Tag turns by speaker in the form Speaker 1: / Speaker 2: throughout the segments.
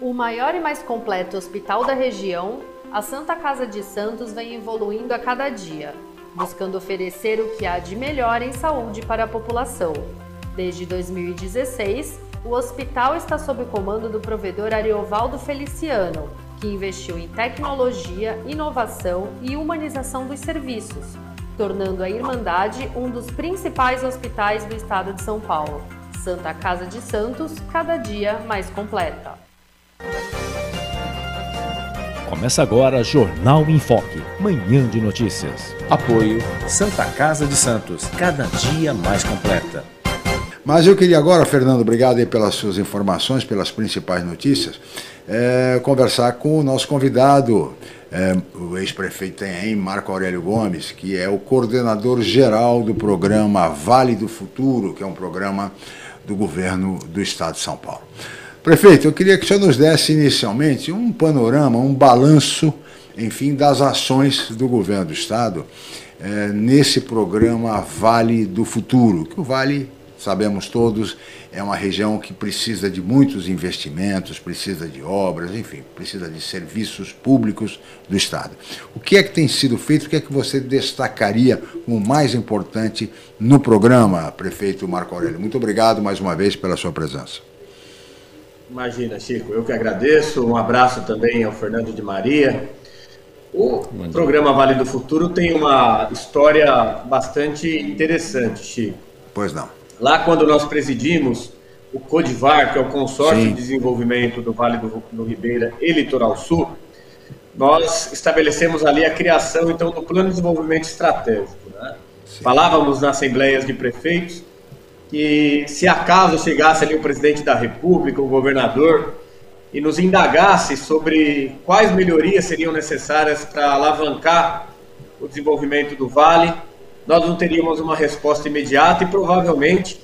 Speaker 1: O maior e mais completo hospital da região, a Santa Casa de Santos vem evoluindo a cada dia, buscando oferecer o que há de melhor em saúde para a população. Desde 2016, o hospital está sob o comando do provedor Ariovaldo Feliciano, que investiu em tecnologia, inovação e humanização dos serviços, tornando a Irmandade um dos principais hospitais do estado de São Paulo. Santa Casa de Santos, cada dia mais completa.
Speaker 2: Começa agora Jornal em Foque, manhã de notícias.
Speaker 3: Apoio Santa Casa de Santos, cada dia mais completa.
Speaker 4: Mas eu queria agora, Fernando, obrigado aí pelas suas informações, pelas principais notícias, é, conversar com o nosso convidado, é, o ex-prefeito em Marco Aurélio Gomes, que é o coordenador geral do programa Vale do Futuro, que é um programa do governo do estado de São Paulo. Prefeito, eu queria que o senhor nos desse inicialmente um panorama, um balanço, enfim, das ações do governo do Estado é, nesse programa Vale do Futuro, que o Vale, sabemos todos, é uma região que precisa de muitos investimentos, precisa de obras, enfim, precisa de serviços públicos do Estado. O que é que tem sido feito? O que é que você destacaria como mais importante no programa, prefeito Marco Aurélio? Muito obrigado mais uma vez pela sua presença.
Speaker 5: Imagina, Chico, eu que agradeço. Um abraço também ao Fernando de Maria. O programa Vale do Futuro tem uma história bastante interessante, Chico.
Speaker 4: Pois não.
Speaker 5: Lá quando nós presidimos o CODIVAR, que é o Consórcio Sim. de Desenvolvimento do Vale do, do Ribeira e Litoral Sul, nós estabelecemos ali a criação então do Plano de Desenvolvimento Estratégico. Né? Falávamos nas assembleias de prefeitos que se acaso chegasse ali o presidente da República, o governador, e nos indagasse sobre quais melhorias seriam necessárias para alavancar o desenvolvimento do Vale, nós não teríamos uma resposta imediata e provavelmente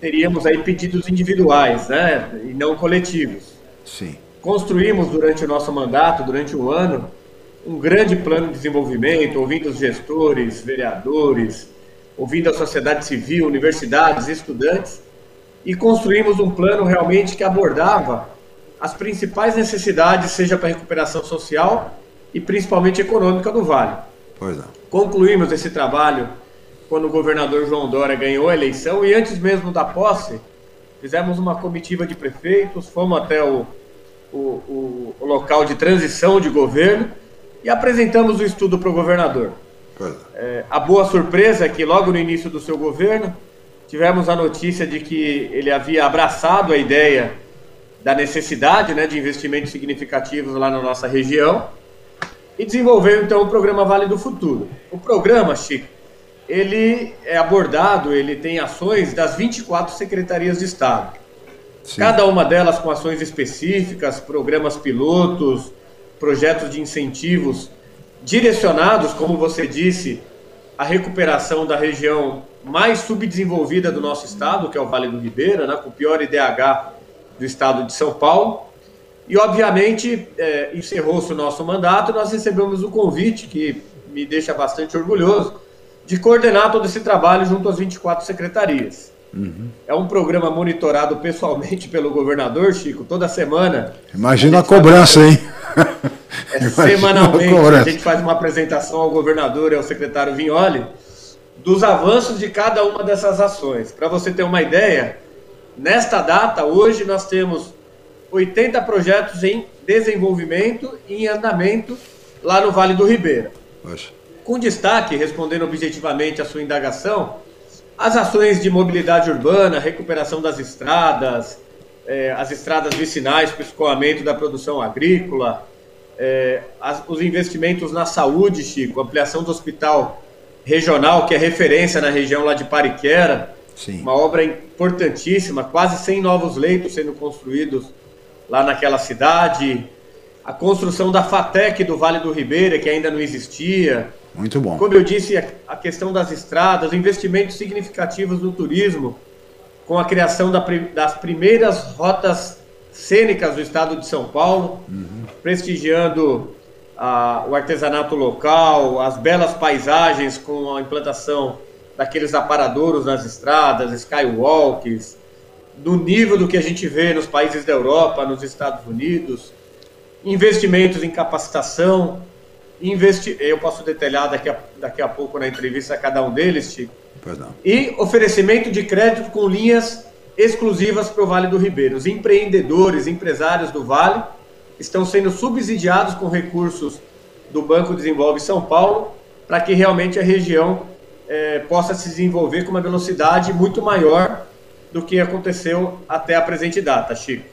Speaker 5: teríamos aí pedidos individuais, né, e não coletivos.
Speaker 4: Sim.
Speaker 5: Construímos durante o nosso mandato, durante o ano, um grande plano de desenvolvimento, ouvindo os gestores, vereadores, ouvindo a sociedade civil, universidades, estudantes, e construímos um plano realmente que abordava as principais necessidades, seja para a recuperação social e principalmente econômica do Vale.
Speaker 4: Pois é.
Speaker 5: Concluímos esse trabalho quando o governador João Dória ganhou a eleição e antes mesmo da posse, fizemos uma comitiva de prefeitos, fomos até o, o, o, o local de transição de governo e apresentamos o estudo para o governador. É, a boa surpresa é que logo no início do seu governo tivemos a notícia de que ele havia abraçado a ideia da necessidade né, de investimentos significativos lá na nossa região e desenvolveu então o programa Vale do Futuro. O programa, Chico, ele é abordado, ele tem ações das 24 secretarias de Estado. Sim. Cada uma delas com ações específicas, programas pilotos, projetos de incentivos direcionados, como você disse, à recuperação da região mais subdesenvolvida do nosso estado, que é o Vale do Ribeira, né, com o pior IDH do estado de São Paulo. E, obviamente, é, encerrou-se o nosso mandato, nós recebemos o convite, que me deixa bastante orgulhoso, de coordenar todo esse trabalho junto às 24 secretarias. Uhum. É um programa monitorado pessoalmente pelo governador, Chico, toda semana.
Speaker 4: Imagina a, a cobrança, hein?
Speaker 5: É, semanalmente a gente faz uma apresentação ao governador e ao secretário Vignoli dos avanços de cada uma dessas ações. Para você ter uma ideia, nesta data, hoje, nós temos 80 projetos em desenvolvimento e em andamento lá no Vale do Ribeira. Poxa. Com destaque, respondendo objetivamente à sua indagação, as ações de mobilidade urbana, recuperação das estradas, eh, as estradas vicinais para o escoamento da produção agrícola, é, as, os investimentos na saúde, Chico, ampliação do hospital regional, que é referência na região lá de Pariquera, Sim. uma obra importantíssima, quase 100 novos leitos sendo construídos lá naquela cidade, a construção da FATEC do Vale do Ribeira, que ainda não existia.
Speaker 4: Muito bom.
Speaker 5: Como eu disse, a questão das estradas, investimentos significativos no turismo, com a criação da, das primeiras rotas cênicas do estado de São Paulo, uhum. prestigiando ah, o artesanato local, as belas paisagens com a implantação daqueles aparadouros nas estradas, skywalks, no nível do que a gente vê nos países da Europa, nos Estados Unidos, investimentos em capacitação, investi eu posso detalhar daqui a, daqui a pouco na entrevista cada um deles, Chico, e oferecimento de crédito com linhas exclusivas para o Vale do Ribeiro. Os empreendedores, empresários do Vale estão sendo subsidiados com recursos do Banco Desenvolve São Paulo para que realmente a região é, possa se desenvolver com uma velocidade muito maior do que aconteceu até a presente data, Chico.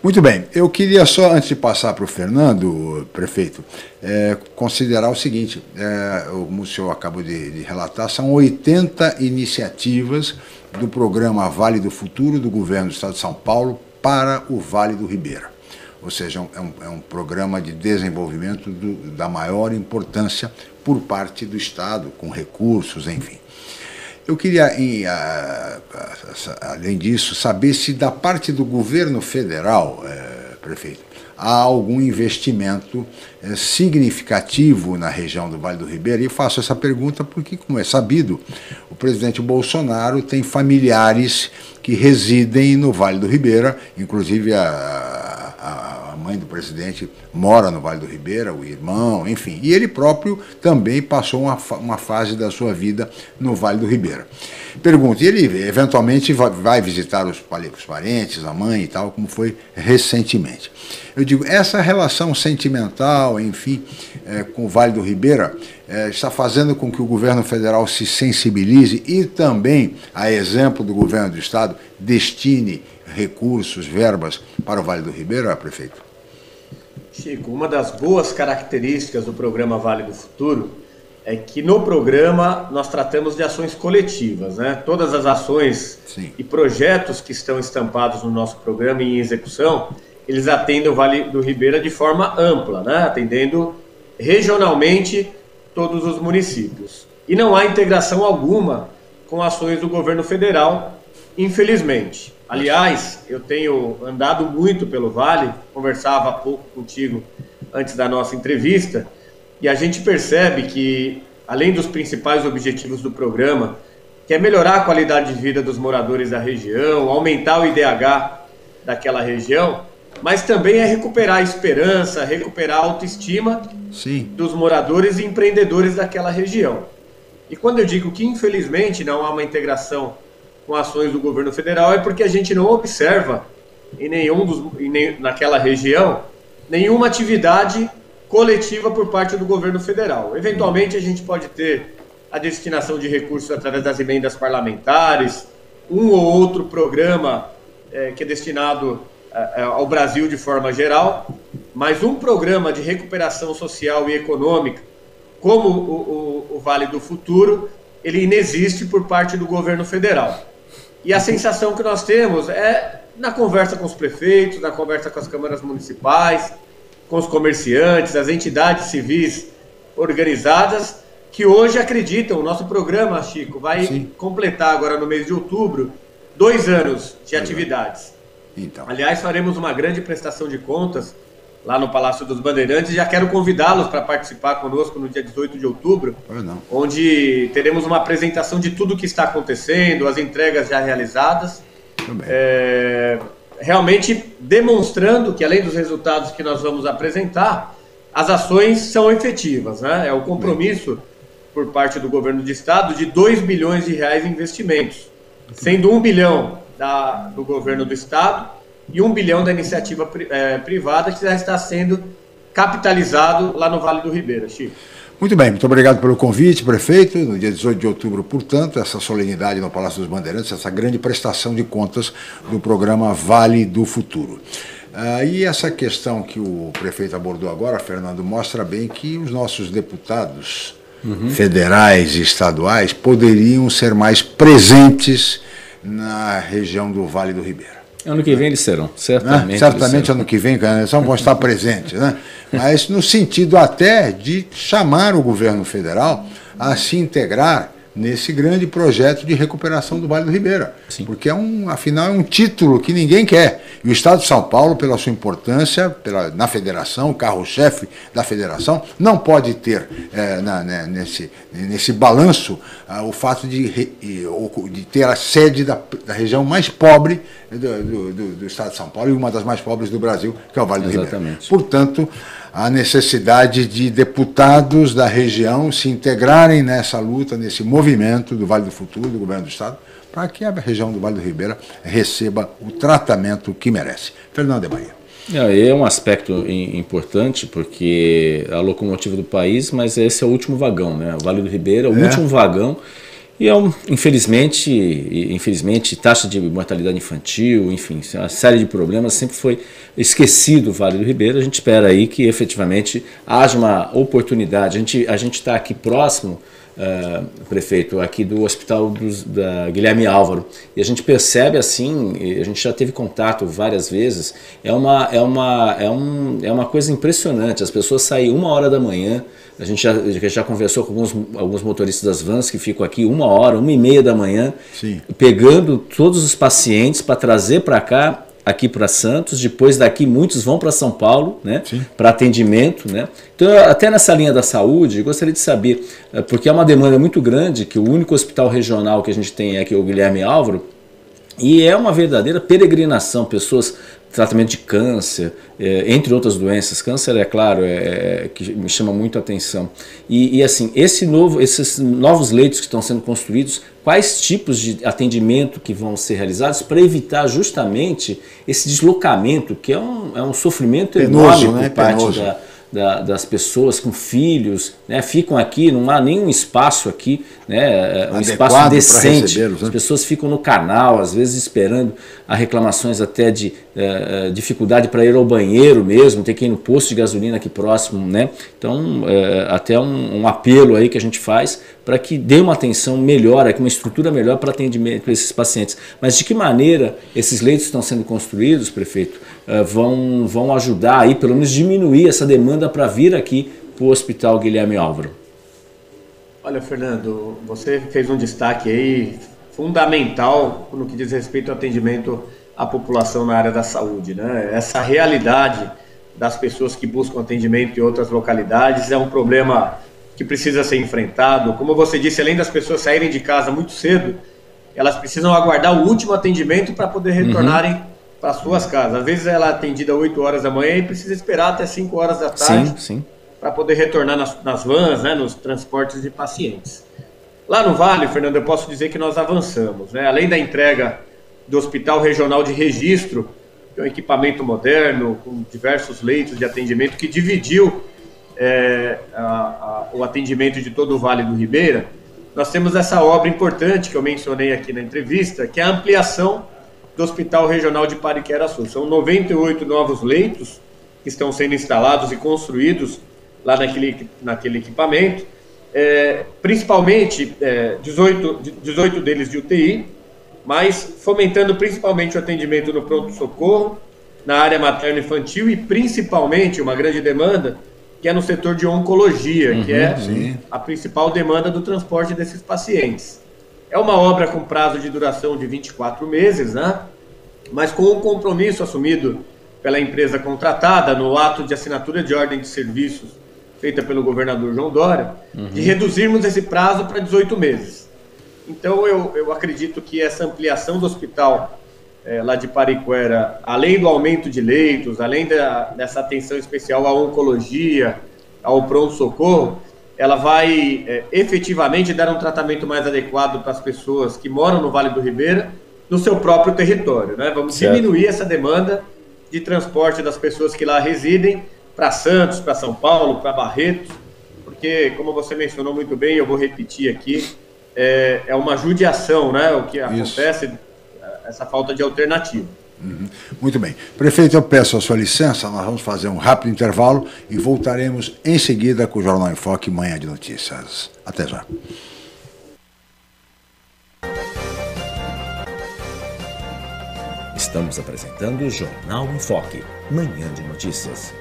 Speaker 4: Muito bem, eu queria só, antes de passar para o Fernando, prefeito, é, considerar o seguinte: é, como o senhor acabou de, de, relatar, são 80 iniciativas do programa Vale do Futuro do governo do Estado de São Paulo para o Vale do Ribeira. Ou seja, é um, é um programa de desenvolvimento do, da maior importância por parte do Estado, com recursos, enfim. Eu queria, em, a, a, além disso, saber se da parte do governo federal, é, prefeito, há algum investimento é, significativo na região do Vale do Ribeira. E faço essa pergunta porque, como é sabido, o presidente Bolsonaro tem familiares que residem no Vale do Ribeira, inclusive a, a mãe do presidente mora no Vale do Ribeira, o irmão, enfim. E ele próprio também passou uma, uma fase da sua vida no Vale do Ribeira. Pergunta, e ele eventualmente vai visitar os, os parentes, a mãe e tal, como foi recentemente. Eu digo, essa relação sentimental, enfim, é, com o Vale do Ribeira, é, está fazendo com que o governo federal se sensibilize e também, a exemplo do governo do estado, destine recursos, verbas para o Vale do Ribeira, prefeito?
Speaker 5: Chico, uma das boas características do programa Vale do Futuro é que no programa nós tratamos de ações coletivas, né? Todas as ações Sim. e projetos que estão estampados no nosso programa em execução, eles atendem o Vale do Ribeira de forma ampla, né? Atendendo regionalmente todos os municípios. E não há integração alguma com ações do governo federal, infelizmente. Aliás, eu tenho andado muito pelo Vale, conversava há pouco contigo antes da nossa entrevista, e a gente percebe que, além dos principais objetivos do programa, que é melhorar a qualidade de vida dos moradores da região, aumentar o IDH daquela região, mas também é recuperar a esperança, recuperar a autoestima Sim. dos moradores e empreendedores daquela região. E quando eu digo que, infelizmente, não há uma integração com ações do governo federal é porque a gente não observa em nenhum dos, em nem, naquela região nenhuma atividade coletiva por parte do governo federal. Eventualmente a gente pode ter a destinação de recursos através das emendas parlamentares, um ou outro programa é, que é destinado é, ao Brasil de forma geral, mas um programa de recuperação social e econômica, como o, o, o Vale do Futuro, ele inexiste por parte do governo federal. E a sensação que nós temos é na conversa com os prefeitos, na conversa com as câmaras municipais, com os comerciantes, as entidades civis organizadas, que hoje acreditam. O nosso programa, Chico, vai Sim. completar agora no mês de outubro dois anos de atividades. Então. Aliás, faremos uma grande prestação de contas lá no Palácio dos Bandeirantes. Já quero convidá-los para participar conosco no dia 18 de outubro, onde teremos uma apresentação de tudo o que está acontecendo, as entregas já realizadas. É, realmente demonstrando que, além dos resultados que nós vamos apresentar, as ações são efetivas. Né? É o compromisso por parte do governo de estado de 2 bilhões de reais em investimentos, sendo 1 bilhão da, do governo do estado e um bilhão da iniciativa é, privada que já está sendo capitalizado lá no Vale do Ribeira, Chico.
Speaker 4: Muito bem, muito obrigado pelo convite, prefeito. No dia 18 de outubro, portanto, essa solenidade no Palácio dos Bandeirantes, essa grande prestação de contas do programa Vale do Futuro. Ah, e essa questão que o prefeito abordou agora, Fernando, mostra bem que os nossos deputados uhum. federais e estaduais poderiam ser mais presentes na região do Vale do Ribeira.
Speaker 6: Ano que vem eles serão, certamente.
Speaker 4: Né? Certamente serão. ano que vem, eles vão estar presentes, né? Mas no sentido até de chamar o governo federal a se integrar nesse grande projeto de recuperação do Vale do Ribeira.
Speaker 6: Sim.
Speaker 4: Porque, é um, afinal, é um título que ninguém quer. E o Estado de São Paulo, pela sua importância pela, na federação, carro-chefe da federação, não pode ter é, na, né, nesse, nesse balanço ah, o fato de, de ter a sede da, da região mais pobre do, do, do, Estado de São Paulo e uma das mais pobres do Brasil, que é o Vale do
Speaker 6: Exatamente.
Speaker 4: Ribeira. Portanto, a necessidade de deputados da região se integrarem nessa luta, nesse movimento do Vale do Futuro, do governo do Estado, para que a região do Vale do Ribeira receba o tratamento que merece. Fernando de Bahia.
Speaker 6: É um aspecto importante porque a locomotiva do país, mas esse é o último vagão, né? O Vale do Ribeira é o é. último vagão e é um, infelizmente, infelizmente, taxa de mortalidade infantil, enfim, uma série de problemas sempre foi esquecido o Vale do Ribeira. A gente espera aí que efetivamente haja uma oportunidade. A gente a gente está aqui próximo, uh, prefeito, aqui do Hospital dos, da Guilherme Álvaro e a gente percebe assim, a gente já teve contato várias vezes. É uma é uma é um, é uma coisa impressionante. As pessoas saem uma hora da manhã a gente já, já conversou com alguns, alguns motoristas das vans que ficam aqui uma hora, uma e meia da manhã,
Speaker 4: Sim.
Speaker 6: pegando todos os pacientes para trazer para cá, aqui para Santos. Depois daqui, muitos vão para São Paulo, né? Para atendimento, né? Então, até nessa linha da saúde, gostaria de saber, eh, porque é uma demanda muito grande, que o único hospital regional que a gente tem aqui é o Guilherme Álvaro, e é uma verdadeira peregrinação, pessoas tratamento de câncer, é, entre outras doenças. Câncer, é claro, é, é, que me chama muito a atenção. E, e, assim, esse novo, esses novos leitos que estão sendo construídos, quais tipos de atendimento que vão ser realizados para evitar justamente esse deslocamento, que é um, é um sofrimento
Speaker 4: Penoso,
Speaker 6: enorme
Speaker 4: né?
Speaker 6: por parte
Speaker 4: Penoso.
Speaker 6: da da, das pessoas com filhos, né, ficam aqui, não há nenhum espaço aqui, né, um Adequado espaço decente. Né? As pessoas ficam no canal, às vezes esperando a reclamações até de uh, dificuldade para ir ao banheiro mesmo, ter que ir no posto de gasolina aqui próximo, né? Então, uh, até um, um, apelo aí que a gente faz para que dê uma atenção melhor, uma estrutura melhor para atendimento para esses pacientes. Mas de que maneira esses leitos estão sendo construídos, prefeito? Eh, vão, vão ajudar aí, pelo menos diminuir essa demanda para vir aqui para o Hospital Guilherme Álvaro?
Speaker 5: Olha, Fernando, você fez um destaque aí fundamental no que diz respeito ao atendimento à população na área da saúde. Né? Essa realidade das pessoas que buscam atendimento em outras localidades é um problema que precisa ser enfrentado. Como você disse, além das pessoas saírem de casa muito cedo, elas precisam aguardar o último atendimento para poder retornarem uhum para suas casas. Às vezes ela é atendida 8 horas da manhã e precisa esperar até 5 horas da tarde para poder retornar nas, nas vans, né, nos transportes de pacientes. Lá no Vale, Fernando, eu posso dizer que nós avançamos. Né? Além da entrega do Hospital Regional de Registro, que é um equipamento moderno, com diversos leitos de atendimento, que dividiu é, a, a, o atendimento de todo o Vale do Ribeira, nós temos essa obra importante que eu mencionei aqui na entrevista, que é a ampliação do Hospital Regional de Pariquera-Sul. São 98 novos leitos que estão sendo instalados e construídos lá naquele, naquele equipamento, é, principalmente é, 18, 18 deles de UTI, mas fomentando principalmente o atendimento no pronto-socorro, na área materno-infantil e principalmente uma grande demanda que é no setor de oncologia, uhum, que é sim. a principal demanda do transporte desses pacientes. É uma obra com prazo de duração de 24 meses, né? mas com o compromisso assumido pela empresa contratada no ato de assinatura de ordem de serviços feita pelo governador João Dória, uhum. de reduzirmos esse prazo para 18 meses. Então, eu, eu acredito que essa ampliação do hospital é, lá de Pariquera, além do aumento de leitos, além da, dessa atenção especial à oncologia, ao pronto-socorro, ela vai é, efetivamente dar um tratamento mais adequado para as pessoas que moram no Vale do Ribeira, no seu próprio território. Né? Vamos certo. diminuir essa demanda de transporte das pessoas que lá residem para Santos, para São Paulo, para Barretos, porque, como você mencionou muito bem, eu vou repetir aqui, é, é uma judiação né, o que Isso. acontece, essa falta de alternativa.
Speaker 4: Uhum. Muito bem. Prefeito, eu peço a sua licença, nós vamos fazer um rápido intervalo e voltaremos em seguida com o Jornal em Foque Manhã de Notícias. Até já.
Speaker 2: Estamos apresentando o Jornal em Foque, Manhã de Notícias.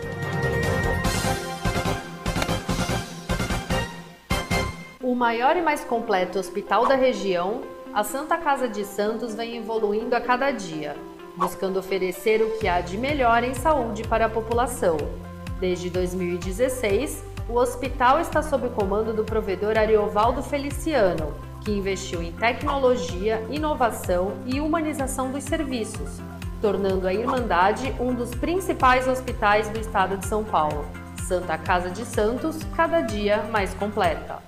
Speaker 1: O maior e mais completo hospital da região, a Santa Casa de Santos vem evoluindo a cada dia, buscando oferecer o que há de melhor em saúde para a população. Desde 2016, o hospital está sob o comando do provedor Ariovaldo Feliciano, que investiu em tecnologia, inovação e humanização dos serviços, tornando a Irmandade um dos principais hospitais do estado de São Paulo. Santa Casa de Santos, cada dia mais completa.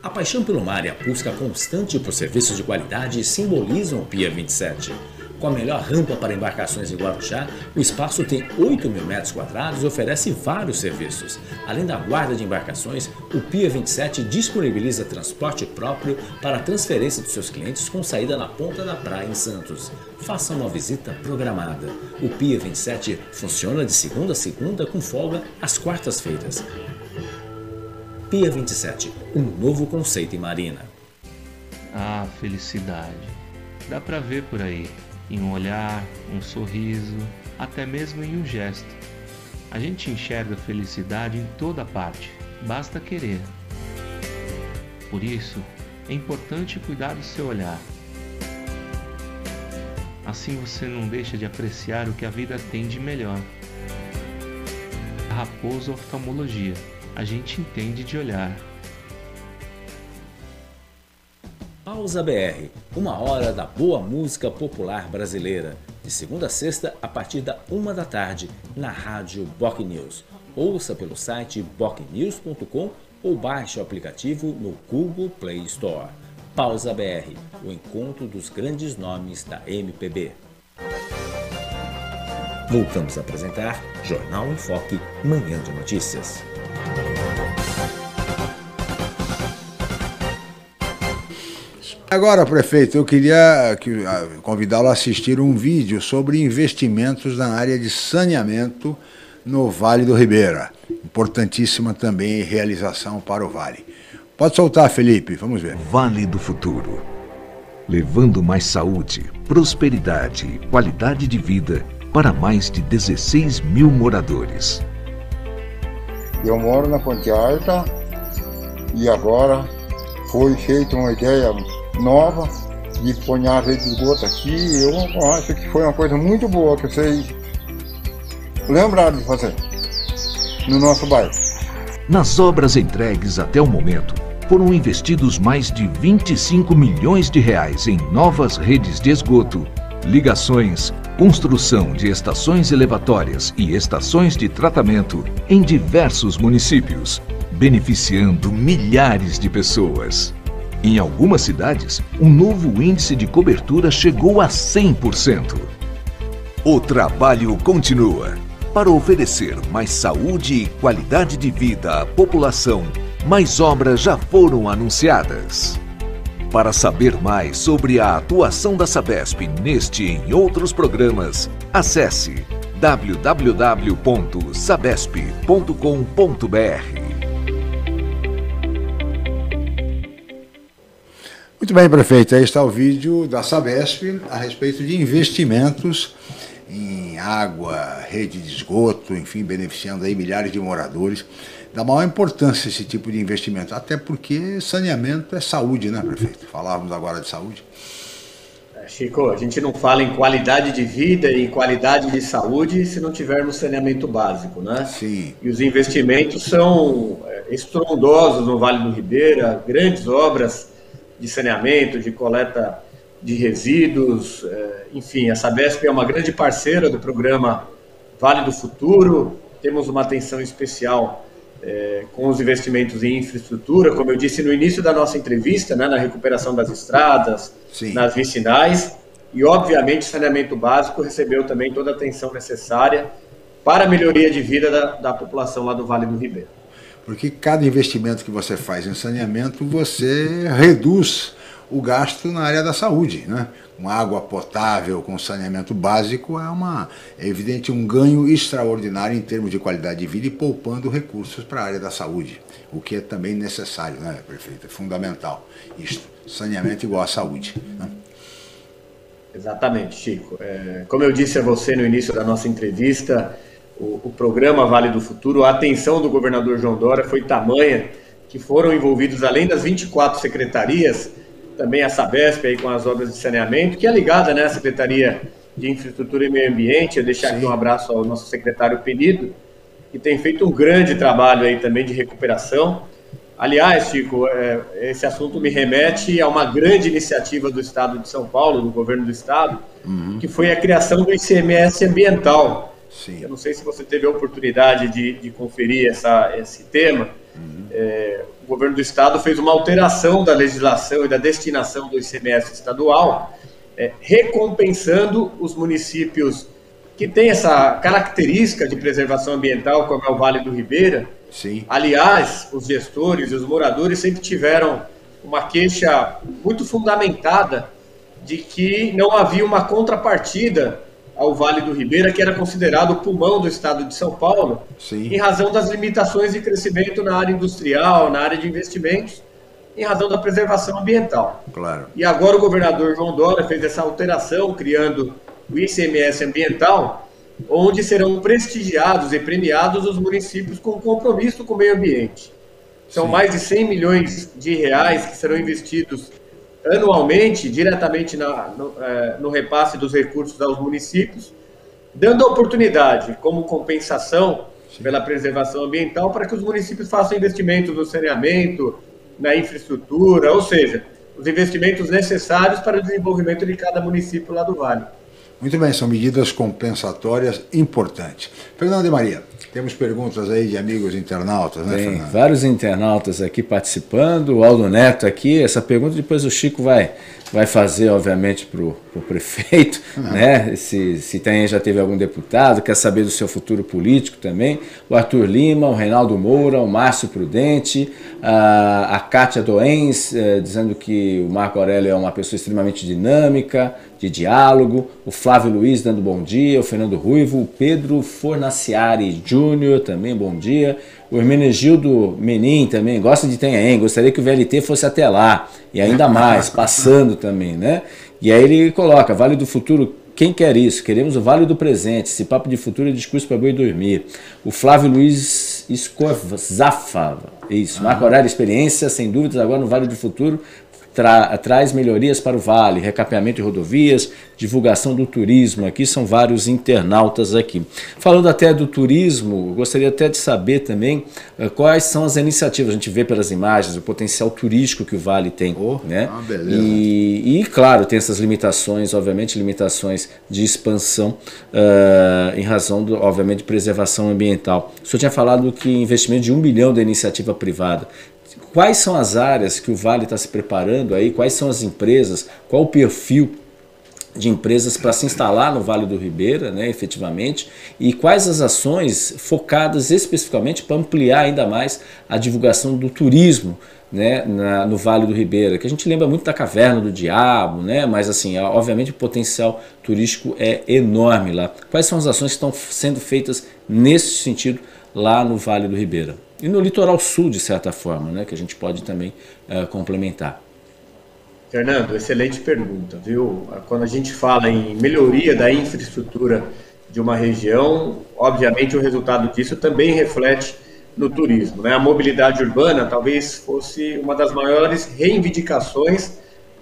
Speaker 6: A paixão pelo mar e a busca constante por serviços de qualidade simbolizam o Pia 27. Com a melhor rampa para embarcações em Guarujá, o espaço tem 8 mil metros quadrados e oferece vários serviços. Além da guarda de embarcações, o Pia 27 disponibiliza transporte próprio para a transferência de seus clientes com saída na ponta da praia em Santos. Faça uma visita programada. O Pia 27 funciona de segunda a segunda com folga às quartas-feiras. Pia 27, um novo conceito em marina.
Speaker 7: Ah, felicidade. Dá pra ver por aí, em um olhar, um sorriso, até mesmo em um gesto. A gente enxerga felicidade em toda parte, basta querer. Por isso, é importante cuidar do seu olhar. Assim você não deixa de apreciar o que a vida tem de melhor. Raposo Oftalmologia a gente entende de olhar.
Speaker 6: Pausa BR, uma hora da boa música popular brasileira, de segunda a sexta a partir da uma da tarde, na rádio Boc News. Ouça pelo site bocnews.com ou baixe o aplicativo no Google Play Store. Pausa BR, o encontro dos grandes nomes da MPB. Voltamos a apresentar Jornal em Foque, Manhã de Notícias.
Speaker 4: Agora, prefeito, eu queria convidá-lo a assistir um vídeo sobre investimentos na área de saneamento no Vale do Ribeira. Importantíssima também realização para o Vale. Pode soltar, Felipe, vamos ver.
Speaker 8: Vale do Futuro. Levando mais saúde, prosperidade e qualidade de vida para mais de 16 mil moradores.
Speaker 9: Eu moro na Ponte Alta e agora foi feita uma ideia nova de a rede de esgoto aqui. Eu acho que foi uma coisa muito boa que vocês lembraram de fazer no nosso bairro.
Speaker 8: Nas obras entregues até o momento, foram investidos mais de 25 milhões de reais em novas redes de esgoto, ligações, construção de estações elevatórias e estações de tratamento em diversos municípios, beneficiando milhares de pessoas. Em algumas cidades, um novo índice de cobertura chegou a 100%. O trabalho continua. Para oferecer mais saúde e qualidade de vida à população, mais obras já foram anunciadas. Para saber mais sobre a atuação da Sabesp neste e em outros programas, acesse www.sabesp.com.br.
Speaker 4: Muito bem, prefeito. Aí está o vídeo da Sabesp a respeito de investimentos em água, rede de esgoto, enfim, beneficiando aí milhares de moradores. Da maior importância esse tipo de investimento, até porque saneamento é saúde, né, prefeito? Falávamos agora de saúde.
Speaker 5: É, Chico, a gente não fala em qualidade de vida e qualidade de saúde se não tivermos saneamento básico, né?
Speaker 4: Sim.
Speaker 5: E os investimentos são é, estrondosos no Vale do Ribeira, grandes obras de saneamento, de coleta de resíduos, é, enfim, a Sabesp é uma grande parceira do programa Vale do Futuro, temos uma atenção especial é, com os investimentos em infraestrutura, como eu disse no início da nossa entrevista, né, na recuperação das estradas, Sim. nas vicinais, e obviamente saneamento básico recebeu também toda a atenção necessária para a melhoria de vida da, da população lá do Vale do Ribeiro.
Speaker 4: Porque cada investimento que você faz em saneamento, você reduz o gasto na área da saúde, né? Com água potável, com saneamento básico, é uma é evidente um ganho extraordinário em termos de qualidade de vida e poupando recursos para a área da saúde, o que é também necessário, né, prefeito? É fundamental. Isto, saneamento igual à saúde. Né?
Speaker 5: Exatamente, Chico. É, como eu disse a você no início da nossa entrevista, o, o, programa Vale do Futuro, a atenção do governador João Dória foi tamanha que foram envolvidos, além das 24 secretarias, também a Sabesp aí com as obras de saneamento, que é ligada né, à Secretaria de Infraestrutura e Meio Ambiente. Eu deixar Sim. aqui um abraço ao nosso secretário Penido, que tem feito um grande trabalho aí também de recuperação. Aliás, Chico, é, esse assunto me remete a uma grande iniciativa do Estado de São Paulo, do governo do Estado, uhum. que foi a criação do ICMS ambiental. Sim. Eu não sei se você teve a oportunidade de, de conferir essa, esse tema. Uhum. É, o governo do Estado fez uma alteração da legislação e da destinação do ICMS estadual, é, recompensando os municípios que têm essa característica de preservação ambiental, como é o Vale do Ribeira. Sim. Aliás, os gestores e os moradores sempre tiveram uma queixa muito fundamentada de que não havia uma contrapartida ao Vale do Ribeira, que era considerado o pulmão do estado de São Paulo, Sim. em razão das limitações de crescimento na área industrial, na área de investimentos, em razão da preservação ambiental.
Speaker 4: Claro.
Speaker 5: E agora o governador João Dória fez essa alteração, criando o ICMS ambiental, onde serão prestigiados e premiados os municípios com compromisso com o meio ambiente. São Sim. mais de 100 milhões de reais que serão investidos anualmente, diretamente na, no, é, no, repasse dos recursos aos municípios, dando oportunidade, como compensação pela preservação ambiental, para que os municípios façam investimentos no saneamento, na infraestrutura, ou seja, os investimentos necessários para o desenvolvimento de cada município lá do Vale.
Speaker 4: Muito bem, são medidas compensatórias importantes. Fernando de Maria. Temos perguntas aí de amigos internautas, né, Tem Fernando?
Speaker 6: vários internautas aqui participando. O Aldo Neto aqui. Essa pergunta depois o Chico vai, vai fazer, obviamente, para o prefeito, uhum. né? Se, se tem, já teve algum deputado, quer saber do seu futuro político também. O Arthur Lima, o Reinaldo Moura, o Márcio Prudente, a, a Kátia Doens, eh, dizendo que o Marco Aurélio é uma pessoa extremamente dinâmica, de diálogo, o Flávio Luiz dando bom dia, o Fernando Ruivo, o Pedro Fornaciari Júnior também, bom dia. O Hermenegildo Menin também gosta de Tenhaém, gostaria que o VLT fosse até lá, e ainda mais, passando também, né? E aí ele coloca, Vale do Futuro, quem quer isso? Queremos o Vale do Presente, esse papo de futuro é discurso para boi dormir. O Flávio Luiz Escorzafa, isso, Marco Horário Experiência, sem dúvidas, agora no Vale do Futuro, tra traz melhorias para o Vale, recapeamento de rodovias, divulgação do turismo. Aqui são vários internautas aqui. Falando até do turismo, gostaria até de saber também uh, quais são as iniciativas. A gente vê pelas imagens o potencial turístico que o Vale tem. Oh, né? Ah, e, e, claro, tem essas limitações, obviamente, limitações de expansão uh, em razão, do, obviamente, de preservação ambiental. O senhor tinha falado que investimento de um bilhão da iniciativa privada. Quais são as áreas que o Vale está se preparando aí? Quais são as empresas? Qual o perfil de empresas para se instalar no Vale do Ribeira, né, efetivamente, e quais as ações focadas especificamente para ampliar ainda mais a divulgação do turismo né, na, no Vale do Ribeira, que a gente lembra muito da Caverna do Diabo, né, mas assim, obviamente o potencial turístico é enorme lá. Quais são as ações que estão sendo feitas nesse sentido lá no Vale do Ribeira? E no litoral sul, de certa forma, né, que a gente pode também uh, complementar.
Speaker 5: Fernando, excelente pergunta, viu? Quando a gente fala em melhoria da infraestrutura de uma região, obviamente o resultado disso também reflete no turismo. Né? A mobilidade urbana talvez fosse uma das maiores reivindicações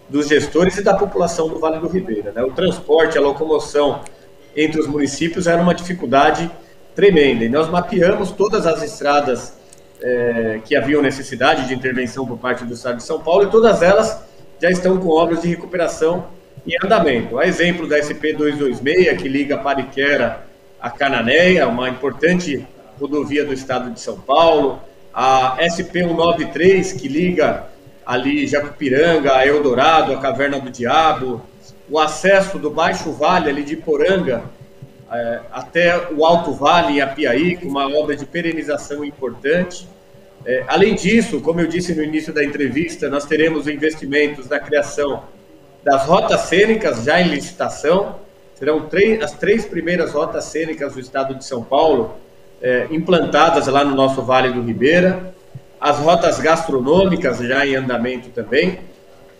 Speaker 5: dos gestores e da população do Vale do Ribeira. Né? O transporte, a locomoção entre os municípios era uma dificuldade tremenda. E nós mapeamos todas as estradas é, que haviam necessidade de intervenção por parte do Estado de São Paulo e todas elas já estão com obras de recuperação em andamento. A exemplo da SP-226, que liga Pariquera a Cananéia, uma importante rodovia do Estado de São Paulo, a SP-193, que liga ali Jacupiranga, a Eldorado, a Caverna do Diabo, o acesso do Baixo Vale ali de Poranga é, até o Alto Vale em Apiaí, com uma obra de perenização importante. É, além disso, como eu disse no início da entrevista, nós teremos investimentos na criação das rotas cênicas já em licitação. Serão três, as três primeiras rotas cênicas do estado de São Paulo é, implantadas lá no nosso Vale do Ribeira. As rotas gastronômicas já em andamento também.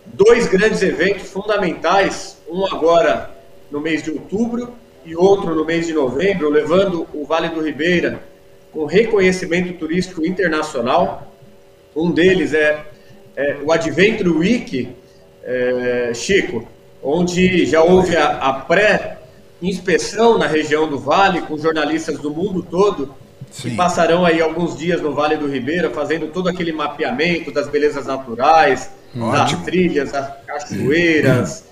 Speaker 5: Dois grandes eventos fundamentais, um agora no mês de outubro e outro no mês de novembro, levando o Vale do Ribeira com reconhecimento turístico internacional. Um deles é, é o Adventure Week, é, Chico, onde já houve a, a pré-inspeção na região do Vale, com jornalistas do mundo todo, Sim. que passarão aí alguns dias no Vale do Ribeira, fazendo todo aquele mapeamento das belezas naturais, Ótimo. das trilhas, das cachoeiras,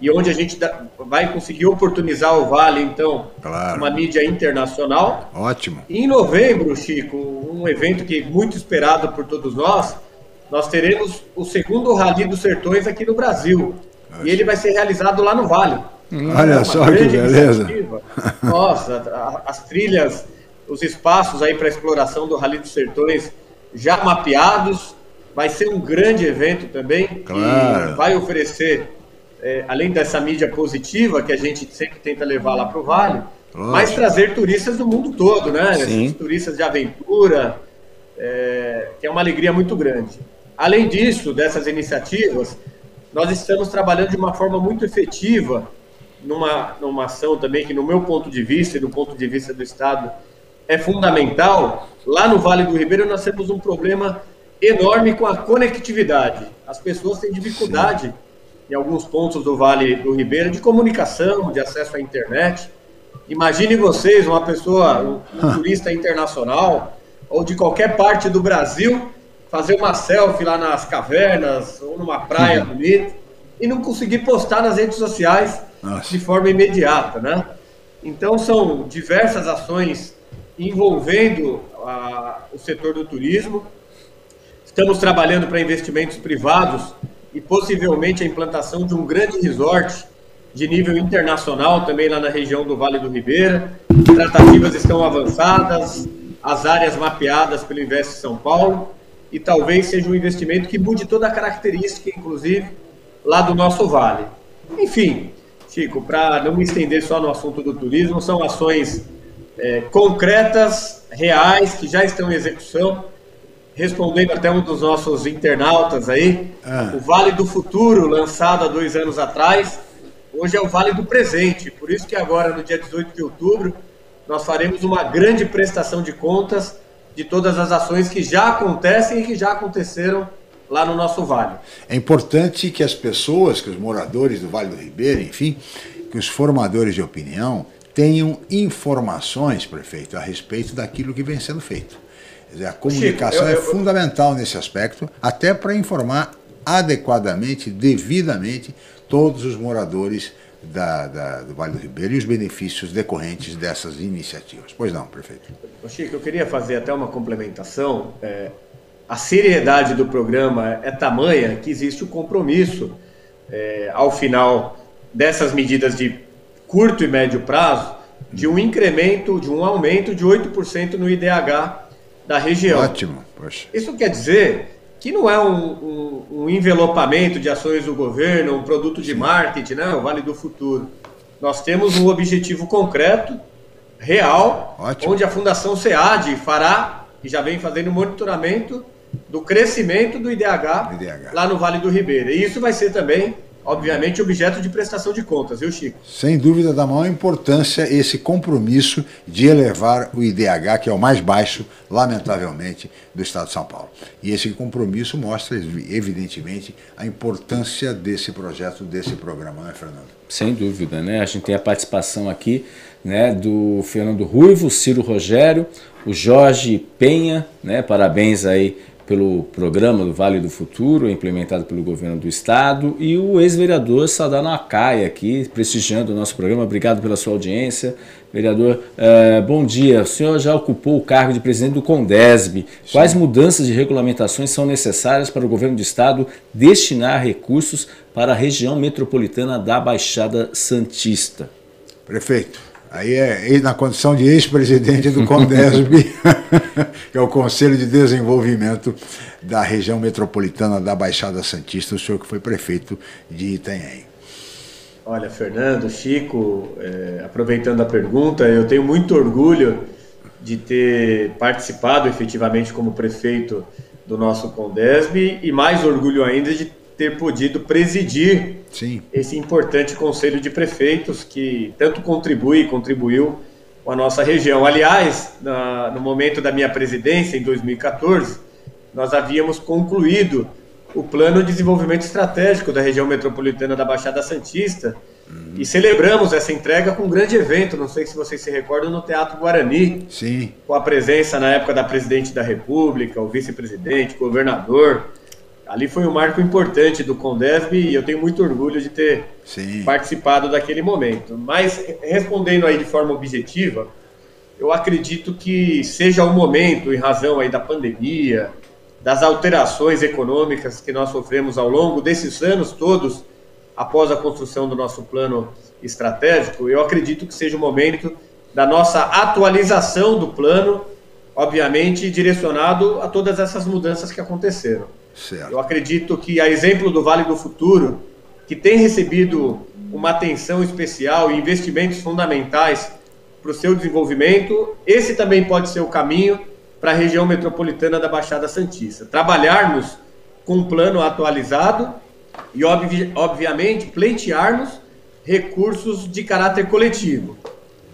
Speaker 5: e onde a gente vai conseguir oportunizar o Vale, então, claro. uma mídia internacional.
Speaker 4: Ótimo.
Speaker 5: E em novembro, Chico, um evento que é muito esperado por todos nós, nós teremos o segundo Rally dos Sertões aqui no Brasil. E ele vai ser realizado lá no Vale.
Speaker 4: Hum, Olha só que beleza. Iniciativa.
Speaker 5: Nossa, as trilhas, os espaços aí para exploração do Rally dos Sertões já mapeados. Vai ser um grande evento também. Claro. Que vai oferecer é, além dessa mídia positiva que a gente sempre tenta levar lá para o Vale, Lógico. mas trazer turistas do mundo todo, né? Esses turistas de aventura, é, que é uma alegria muito grande. Além disso, dessas iniciativas, nós estamos trabalhando de uma forma muito efetiva numa, numa ação também que, no meu ponto de vista e do ponto de vista do Estado, é fundamental. Lá no Vale do Ribeiro, nós temos um problema enorme com a conectividade. As pessoas têm dificuldade. Sim em alguns pontos do Vale do Ribeira de comunicação, de acesso à internet. Imagine vocês, uma pessoa, um, um turista internacional ou de qualquer parte do Brasil, fazer uma selfie lá nas cavernas ou numa praia uhum. bonita e não conseguir postar nas redes sociais Nossa. de forma imediata, né? Então são diversas ações envolvendo a, o setor do turismo. Estamos trabalhando para investimentos privados e possivelmente a implantação de um grande resort de nível internacional também lá na região do Vale do Ribeira. Tratativas estão avançadas, as áreas mapeadas pelo Invest São Paulo e talvez seja um investimento que mude toda a característica, inclusive, lá do nosso vale. Enfim, Chico, para não me estender só no assunto do turismo, são ações é, concretas, reais, que já estão em execução respondendo até um dos nossos internautas aí, ah. o Vale do Futuro, lançado há dois anos atrás, hoje é o Vale do Presente. Por isso que agora, no dia 18 de outubro, nós faremos uma grande prestação de contas de todas as ações que já acontecem e que já aconteceram lá no nosso vale.
Speaker 4: É importante que as pessoas, que os moradores do Vale do Ribeiro, enfim, que os formadores de opinião tenham informações, prefeito, a respeito daquilo que vem sendo feito dizer, a comunicação Chico, eu, eu, é fundamental nesse aspecto, até para informar adequadamente, devidamente, todos os moradores da, da, do Vale do Ribeiro e os benefícios decorrentes dessas iniciativas. Pois não, prefeito.
Speaker 5: Chico, eu queria fazer até uma complementação. É, a seriedade do programa é tamanha que existe o compromisso, é, ao final dessas medidas de curto e médio prazo, de um incremento, de um aumento de 8% no IDH da região.
Speaker 4: Ótimo. Poxa.
Speaker 5: Isso quer dizer que não é um, um, um, envelopamento de ações do governo, um produto de marketing, né? o Vale do Futuro. Nós temos um objetivo concreto, real, Ótimo. onde a Fundação SEAD fará, e já vem fazendo monitoramento do crescimento do IDH, IDH, lá no Vale do Ribeira. E isso vai ser também obviamente, objeto de prestação de contas, viu, Chico?
Speaker 4: Sem dúvida da maior importância esse compromisso de elevar o IDH, que é o mais baixo, lamentavelmente, do Estado de São Paulo. E esse compromisso mostra, evidentemente, a importância desse projeto, desse programa, não é, Fernando?
Speaker 6: Sem dúvida, né? A gente tem a participação aqui né, do Fernando Ruivo, Ciro Rogério, o Jorge Penha, né? Parabéns aí pelo programa do Vale do Futuro, implementado pelo governo do estado, e o ex-vereador Sadano Akai aqui, prestigiando o nosso programa. Obrigado pela sua audiência. Vereador, uh, bom dia. O senhor já ocupou o cargo de presidente do Condesb. Quais mudanças de regulamentações são necessárias para o governo do estado destinar recursos para a região metropolitana da Baixada Santista?
Speaker 4: Prefeito. Aí é na condição de ex-presidente do Condesb, que é o Conselho de Desenvolvimento da região metropolitana da Baixada Santista, o senhor que foi prefeito de Itanhaém.
Speaker 5: Olha, Fernando, Chico, é, aproveitando a pergunta, eu tenho muito orgulho de ter participado efetivamente como prefeito do nosso Condesb e mais orgulho ainda de ter podido presidir Sim. esse importante conselho de prefeitos que tanto contribui e contribuiu com a nossa região. Aliás, na, no momento da minha presidência, em 2014, nós havíamos concluído o plano de desenvolvimento estratégico da região metropolitana da Baixada Santista e celebramos essa entrega com um grande evento, não sei se vocês se recordam, no Teatro Guarani.
Speaker 4: Sim.
Speaker 5: Com a presença na época da presidente da República, o vice-presidente, governador. Ali foi um marco importante do Condesb e eu tenho muito orgulho de ter Sim. participado daquele momento. Mas respondendo aí de forma objetiva, eu acredito que seja o momento, em razão aí da pandemia, das alterações econômicas que nós sofremos ao longo desses anos todos, após a construção do nosso plano estratégico, eu acredito que seja o momento da nossa atualização do plano, obviamente direcionado a todas essas mudanças que aconteceram. Certo. Eu acredito que, a exemplo do Vale do Futuro, que tem recebido uma atenção especial e investimentos fundamentais para o seu desenvolvimento, esse também pode ser o caminho para a região metropolitana da Baixada Santista. Trabalharmos com um plano atualizado e, obvi obviamente, pleitearmos recursos de caráter coletivo.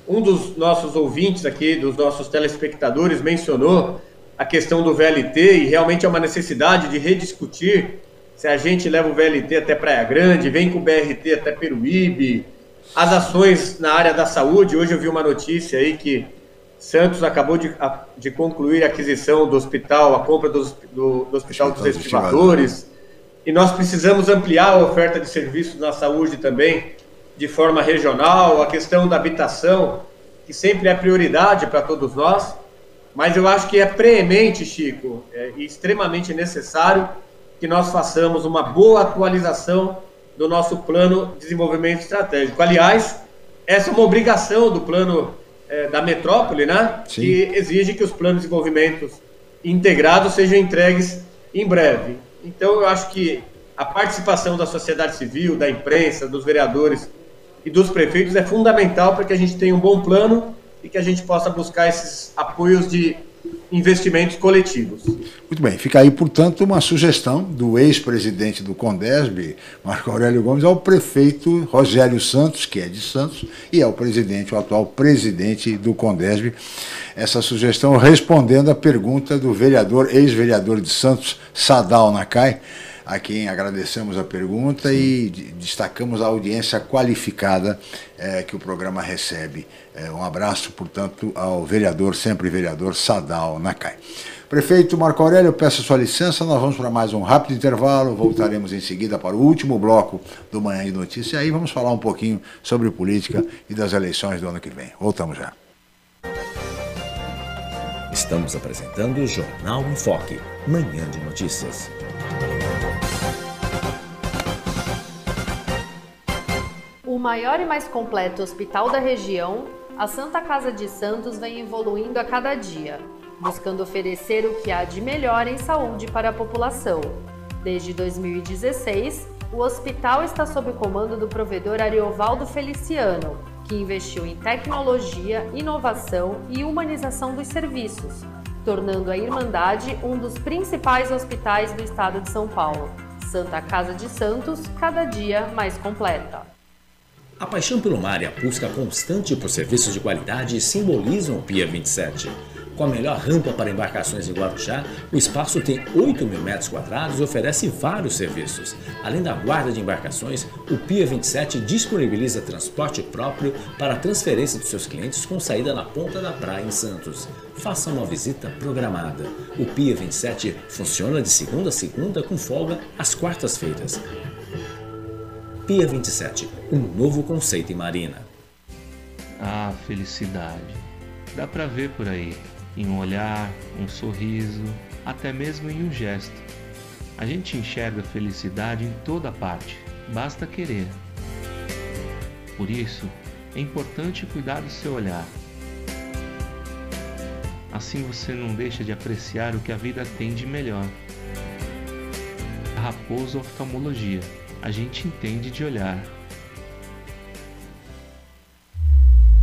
Speaker 5: Um dos nossos ouvintes aqui, dos nossos telespectadores, mencionou a questão do VLT e realmente é uma necessidade de rediscutir se a gente leva o VLT até Praia Grande, vem com o BRT até Peruíbe, as ações na área da saúde. Hoje eu vi uma notícia aí que Santos acabou de, de concluir a aquisição do hospital, a compra do, do, do Hospital dos Estivadores, e nós precisamos ampliar a oferta de serviços na saúde também, de forma regional, a questão da habitação, que sempre é prioridade para todos nós, mas eu acho que é preemente, Chico, é, e extremamente necessário que nós façamos uma boa atualização do nosso plano de desenvolvimento estratégico. Aliás, essa é uma obrigação do plano é, da metrópole, né? Sim. Que exige que os planos de desenvolvimento integrados sejam entregues em breve. Então, eu acho que a participação da sociedade civil, da imprensa, dos vereadores e dos prefeitos é fundamental para que a gente tenha um bom plano e que a gente possa buscar esses apoios de investimentos coletivos.
Speaker 4: Muito bem, fica aí, portanto, uma sugestão do ex-presidente do Condesb, Marco Aurélio Gomes, ao prefeito Rogério Santos, que é de Santos, e ao presidente, o atual presidente do Condesb, essa sugestão respondendo à pergunta do vereador, ex-vereador de Santos, Sadal Nakai, a quem agradecemos a pergunta Sim. e destacamos a audiência qualificada é, que o programa recebe. É, um abraço, portanto, ao vereador, sempre vereador, Sadal Nakai. Prefeito Marco Aurélio, peço sua licença, nós vamos para mais um rápido intervalo, voltaremos em seguida para o último bloco do Manhã de Notícia e aí vamos falar um pouquinho sobre política e das eleições do ano que vem. Voltamos já.
Speaker 3: Estamos apresentando o Jornal em Foque, Manhã de Notícias.
Speaker 1: Maior e mais completo hospital da região, a Santa Casa de Santos vem evoluindo a cada dia, buscando oferecer o que há de melhor em saúde para a população. Desde 2016, o hospital está sob o comando do provedor Ariovaldo Feliciano, que investiu em tecnologia, inovação e humanização dos serviços, tornando a Irmandade um dos principais hospitais do estado de São Paulo. Santa Casa de Santos, cada dia mais completa.
Speaker 3: A paixão pelo mar e a busca constante por serviços de qualidade simbolizam o Pia 27. Com a melhor rampa para embarcações em Guarujá, o espaço tem 8 mil metros quadrados e oferece vários serviços. Além da guarda de embarcações, o Pia 27 disponibiliza transporte próprio para a transferência de seus clientes com saída na ponta da praia em Santos. Faça uma visita programada. O Pia 27 funciona de segunda a segunda com folga às quartas-feiras. Pia 27, um novo conceito em marina.
Speaker 7: Ah, felicidade. Dá para ver por aí, em um olhar, um sorriso, até mesmo em um gesto. A gente enxerga felicidade em toda parte, basta querer. Por isso, é importante cuidar do seu olhar. Assim você não deixa de apreciar o que a vida tem de melhor. Raposo Oftalmologia a gente entende de olhar.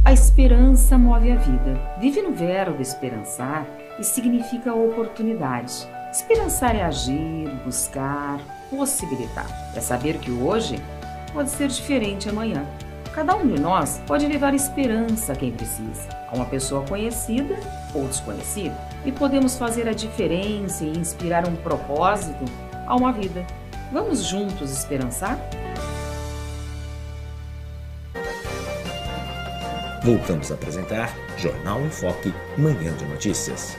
Speaker 10: A esperança move a vida. Vive no verbo esperançar e significa oportunidade. Esperançar é agir, buscar, possibilitar. É saber que hoje pode ser diferente amanhã Cada um de nós pode levar esperança a quem precisa, a uma pessoa conhecida ou desconhecida, e podemos fazer a diferença e inspirar um propósito a uma vida. Vamos juntos esperançar?
Speaker 2: Voltamos a apresentar Jornal em Foque, Manhã de Notícias.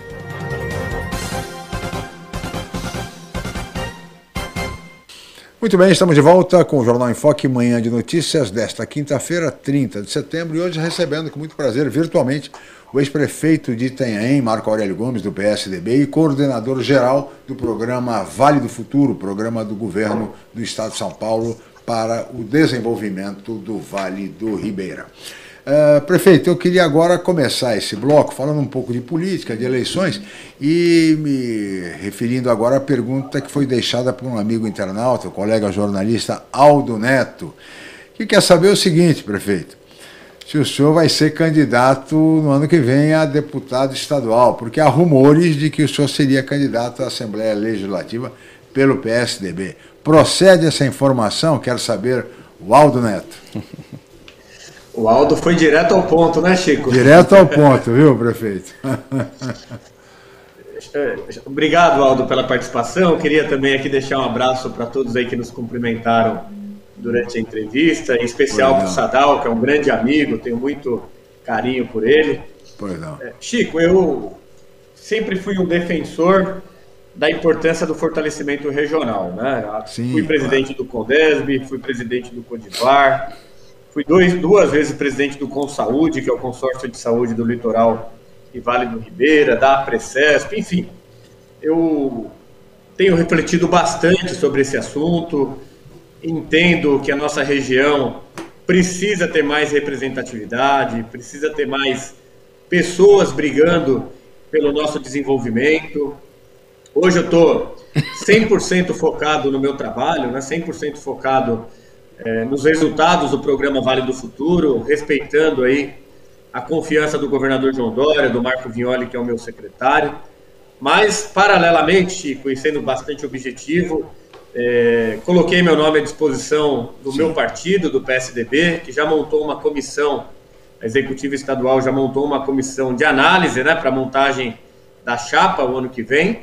Speaker 4: Muito bem, estamos de volta com o Jornal em Foque, manhã de notícias desta quinta-feira, 30 de setembro, e hoje recebendo com muito prazer, virtualmente, o ex-prefeito de Itanhaém, Marco Aurélio Gomes, do PSDB, e coordenador geral do programa Vale do Futuro, programa do governo do Estado de São Paulo para o desenvolvimento do Vale do Ribeira. Uh, prefeito, eu queria agora começar esse bloco falando um pouco de política, de eleições, e me referindo agora à pergunta que foi deixada por um amigo internauta, o colega jornalista Aldo Neto, que quer saber o seguinte, prefeito: se o senhor vai ser candidato no ano que vem a deputado estadual, porque há rumores de que o senhor seria candidato à Assembleia Legislativa pelo PSDB. Procede essa informação? Quero saber o Aldo Neto.
Speaker 5: O Aldo foi direto ao ponto, né, Chico?
Speaker 4: Direto ao ponto, viu, prefeito?
Speaker 5: Obrigado, Aldo, pela participação. Queria também aqui deixar um abraço para todos aí que nos cumprimentaram durante a entrevista, em especial para o Sadal, que é um grande amigo, tenho muito carinho por ele.
Speaker 4: Pois não.
Speaker 5: É, Chico, eu sempre fui um defensor da importância do fortalecimento regional. Né?
Speaker 4: Sim,
Speaker 5: fui presidente claro. do Condesb, fui presidente do Codivar, fui dois, duas vezes presidente do Consaúde, que é o consórcio de saúde do litoral e Vale do Ribeira, da Precesp, enfim. Eu tenho refletido bastante sobre esse assunto, entendo que a nossa região precisa ter mais representatividade, precisa ter mais pessoas brigando pelo nosso desenvolvimento. Hoje eu estou 100% focado no meu trabalho, né? 100% focado é, nos resultados do programa Vale do Futuro, respeitando aí a confiança do governador João Dória, do Marco Vignoli, que é o meu secretário. Mas, paralelamente, Chico, e sendo bastante objetivo, é, coloquei meu nome à disposição do Sim. meu partido, do PSDB, que já montou uma comissão, a executiva estadual já montou uma comissão de análise né, para montagem da chapa o ano que vem.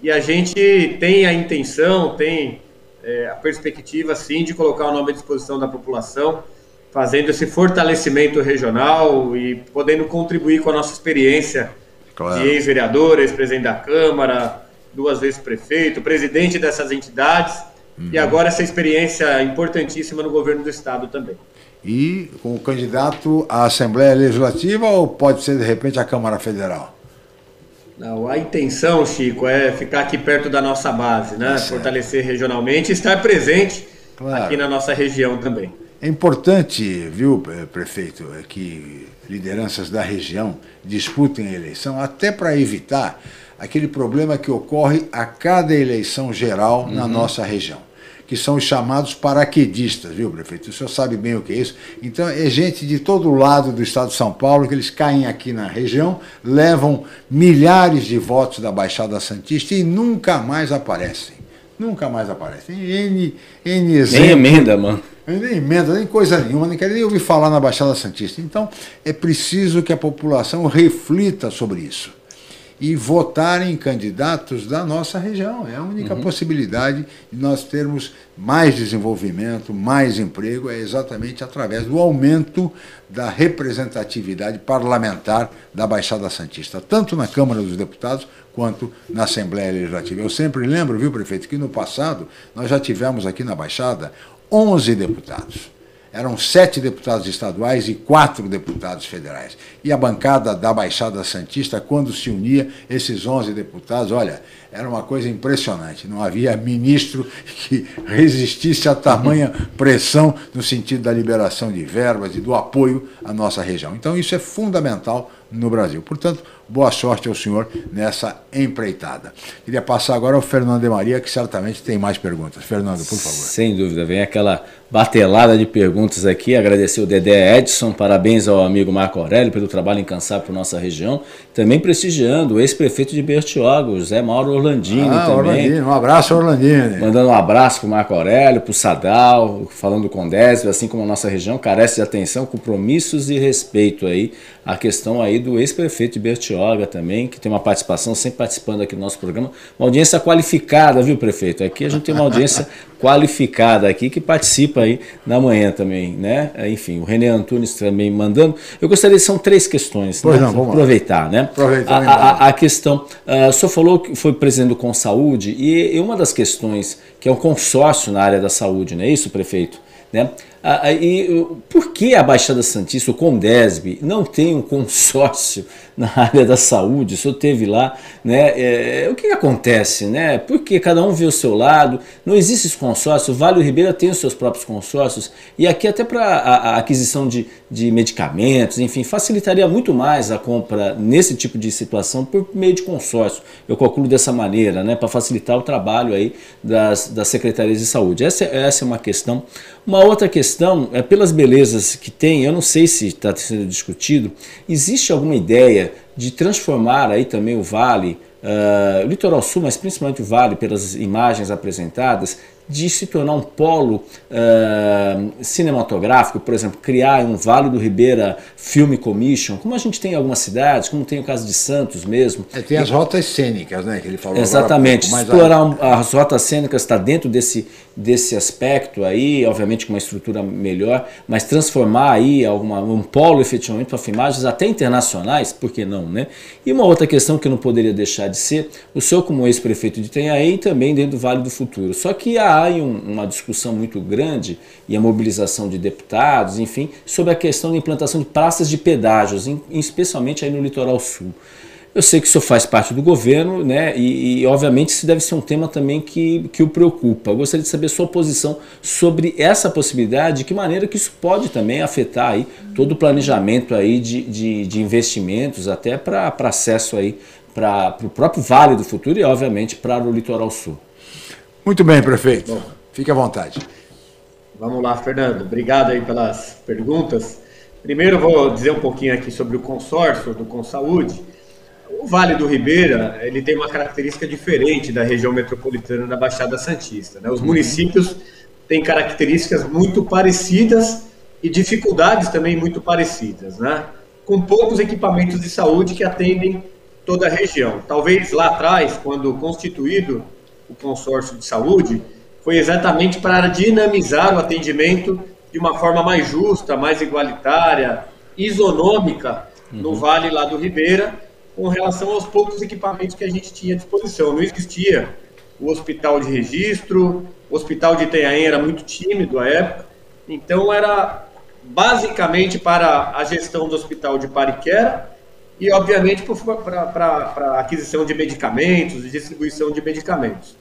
Speaker 5: E a gente tem a intenção, tem é, a perspectiva, sim, de colocar o nome à disposição da população, fazendo esse fortalecimento regional e podendo contribuir com a nossa experiência claro. de ex-vereador, ex-presidente da Câmara, duas vezes prefeito, presidente dessas entidades, uhum. e agora essa experiência importantíssima no governo do Estado também.
Speaker 4: E com o candidato à Assembleia Legislativa ou pode ser, de repente, a Câmara Federal?
Speaker 5: Não, a intenção, Chico, é ficar aqui perto da nossa base, né? Tá Fortalecer regionalmente e estar presente claro. aqui na nossa região também.
Speaker 4: É importante, viu, prefeito, é que lideranças da região disputem a eleição, até para evitar aquele problema que ocorre a cada eleição geral uhum. na nossa região, que são os chamados paraquedistas, viu, prefeito? O senhor sabe bem o que é isso. Então, é gente de todo lado do estado de São Paulo que eles caem aqui na região, levam milhares de votos da Baixada Santista e nunca mais aparecem. Nunca mais aparecem. N, N.
Speaker 6: Nem emenda, mano.
Speaker 4: Nem emenda, nem coisa nenhuma, nem quero nem ouvir falar na Baixada Santista. Então, é preciso que a população reflita sobre isso e votar em candidatos da nossa região. É a única uhum. possibilidade de nós termos mais desenvolvimento, mais emprego, é exatamente através do aumento da representatividade parlamentar da Baixada Santista, tanto na Câmara dos Deputados quanto na Assembleia Legislativa. Eu sempre lembro, viu, prefeito, que no passado nós já tivemos aqui na Baixada 11 deputados eram sete deputados estaduais e quatro deputados federais. E a bancada da Baixada Santista, quando se unia, esses 11 deputados, olha, era uma coisa impressionante. Não havia ministro que resistisse a tamanha pressão no sentido da liberação de verbas e do apoio à nossa região. Então, isso é fundamental no Brasil. Portanto, boa sorte ao senhor nessa empreitada. Queria passar agora ao Fernando de Maria, que certamente tem mais perguntas. Fernando, por favor.
Speaker 6: Sem dúvida, vem aquela batelada de perguntas aqui. Agradecer o Dedé Edson, parabéns ao amigo Marco Aurélio pelo trabalho incansável por nossa região. Também prestigiando o ex-prefeito de Bertioga, José Mauro Orlandini ah, também.
Speaker 4: Orlandini, um abraço, Orlandini.
Speaker 6: Mandando um abraço para o Marco Aurélio, para o Sadal, falando com Désio, assim como a nossa região carece de atenção, compromissos e respeito aí. A questão aí do ex-prefeito de Bertioga também, que tem uma participação, sempre participando aqui do nosso programa. Uma audiência qualificada, viu, prefeito? Aqui a gente tem uma audiência qualificada aqui que participa aí na manhã também, né? Enfim, o René Antunes também mandando. Eu gostaria, são três questões,
Speaker 4: pois né? não, vamos
Speaker 6: aproveitar, lá. né? Aproveitar. A, a, a, questão, uh, o senhor falou que foi presidente do Consaúde e, e uma das questões que é um consórcio na área da saúde, não é isso, prefeito? Né? Ah, e por que a Baixada Santista, o Condesb, não tem um consórcio na área da saúde? O senhor teve lá, né? É, o que, acontece, né? Porque cada um vê o seu lado, não existe esse consórcio, Vale Ribeira tem os seus próprios consórcios, e aqui até para a, a, aquisição de, de medicamentos, enfim, facilitaria muito mais a compra nesse tipo de situação por meio de consórcio. Eu calculo dessa maneira, né? Para facilitar o trabalho aí das, das secretarias de saúde. Essa, essa é uma questão. Uma outra questão é pelas belezas que tem, eu não sei se está sendo discutido, existe alguma ideia de transformar aí também o Vale, uh, o Litoral Sul, mas principalmente o Vale, pelas imagens apresentadas, de se tornar um polo uh, cinematográfico, por exemplo, criar um Vale do Ribeira Film Commission, como a gente tem em algumas cidades, como tem o caso de Santos mesmo.
Speaker 4: É, tem as rotas cênicas, né, que ele falou
Speaker 6: Exatamente, agora, explorar um, as rotas cênicas está dentro desse, desse aspecto aí, obviamente com uma estrutura melhor, mas transformar aí alguma, um polo efetivamente para filmagens até internacionais, por que não, né? E uma outra questão que não poderia deixar de ser, o senhor como ex-prefeito de Tenhaém também dentro do Vale do Futuro, só que a há um, uma discussão muito grande e a mobilização de deputados, enfim, sobre a questão da implantação de praças de pedágios, em, especialmente aí no litoral sul. Eu sei que isso faz parte do governo, né? E, e, obviamente isso deve ser um tema também que, que o preocupa. Eu gostaria de saber sua posição sobre essa possibilidade, de que maneira que isso pode também afetar aí todo o planejamento aí de, de, de investimentos, até para acesso aí para o próprio Vale do Futuro e, obviamente, para o litoral sul.
Speaker 4: Muito bem, prefeito. Bom, Fique à vontade.
Speaker 5: Vamos lá, Fernando. Obrigado aí pelas perguntas. Primeiro vou dizer um pouquinho aqui sobre o consórcio do Consaúde. O Vale do Ribeira, ele tem uma característica diferente da região metropolitana da Baixada Santista. Né? Os uhum. municípios têm características muito parecidas e dificuldades também muito parecidas, né? com poucos equipamentos de saúde que atendem toda a região. Talvez lá atrás, quando constituído o consórcio de saúde foi exatamente para dinamizar o atendimento de uma forma mais justa, mais igualitária, isonômica no uhum. Vale lá do Ribeira, com relação aos poucos equipamentos que a gente tinha à disposição. Não existia o hospital de registro, o hospital de Itanhaém era muito tímido à época, então era basicamente para a gestão do hospital de Pariquera e, obviamente, para a aquisição de medicamentos e distribuição de medicamentos.